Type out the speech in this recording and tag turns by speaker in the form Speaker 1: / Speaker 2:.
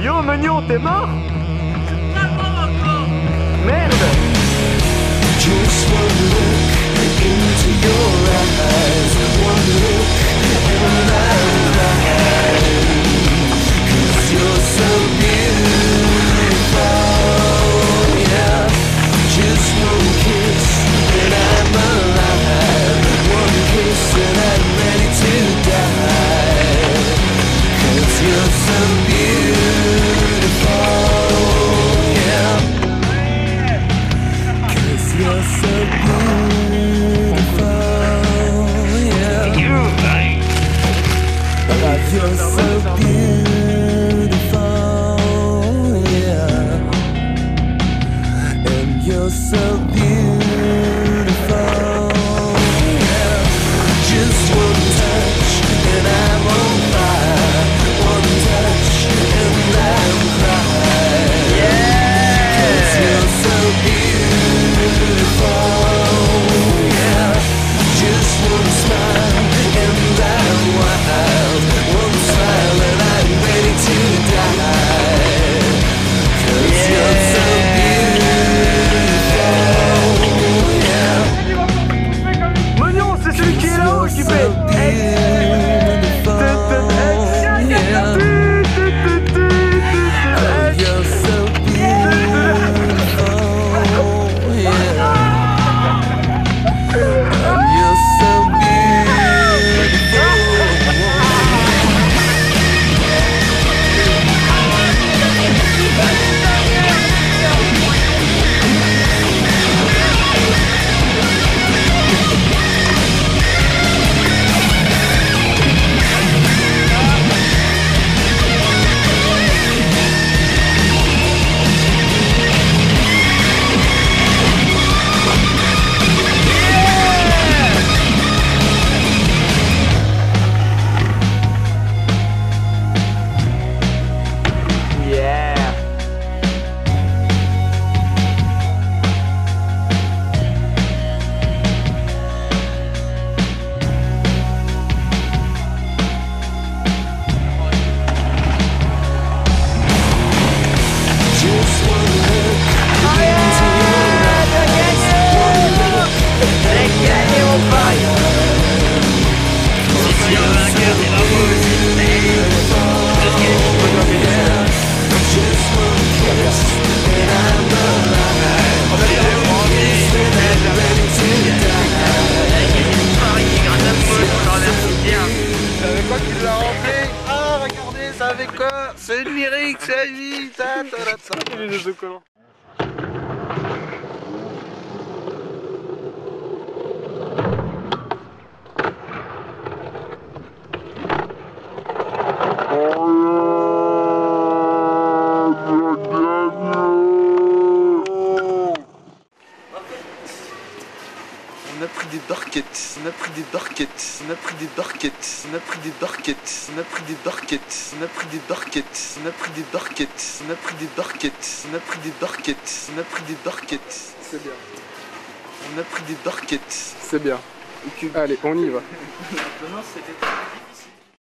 Speaker 1: Yo, Mignon, t'es mort?
Speaker 2: So beautiful, yeah. And you're so beautiful,
Speaker 3: avec quoi C'est une lyrique, c'est la vie,
Speaker 2: On a pris des barquettes, on a pris des barquettes, on a pris des barquettes, on a pris des barquettes, on a pris des barquettes, on a pris des barquettes, on a pris des barquettes, on a pris des barquettes, on a pris des barquettes, on a pris des barquettes,
Speaker 4: C'est bien.
Speaker 2: on a pris des barquettes.
Speaker 4: C'est bien. Allez, on y va.